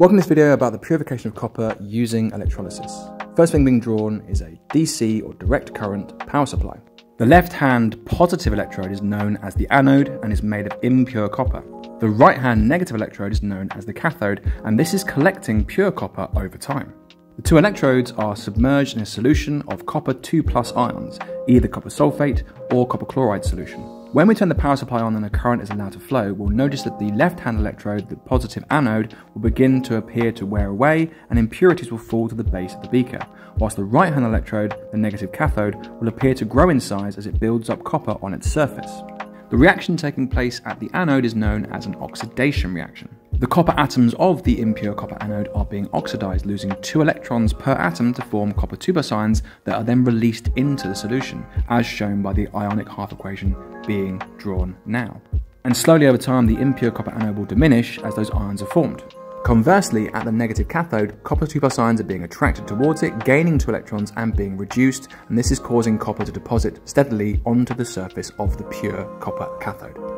Welcome to this video about the purification of copper using electrolysis. First thing being drawn is a DC or direct current power supply. The left hand positive electrode is known as the anode and is made of impure copper. The right hand negative electrode is known as the cathode and this is collecting pure copper over time. The two electrodes are submerged in a solution of copper 2 plus ions, either copper sulfate or copper chloride solution. When we turn the power supply on and a current is allowed to flow, we'll notice that the left-hand electrode, the positive anode, will begin to appear to wear away and impurities will fall to the base of the beaker, whilst the right-hand electrode, the negative cathode, will appear to grow in size as it builds up copper on its surface. The reaction taking place at the anode is known as an oxidation reaction. The copper atoms of the impure copper anode are being oxidized, losing two electrons per atom to form copper 2 that are then released into the solution, as shown by the ionic half equation being drawn now. And slowly over time, the impure copper anode will diminish as those ions are formed. Conversely, at the negative cathode, copper 2 are being attracted towards it, gaining two electrons and being reduced, and this is causing copper to deposit steadily onto the surface of the pure copper cathode.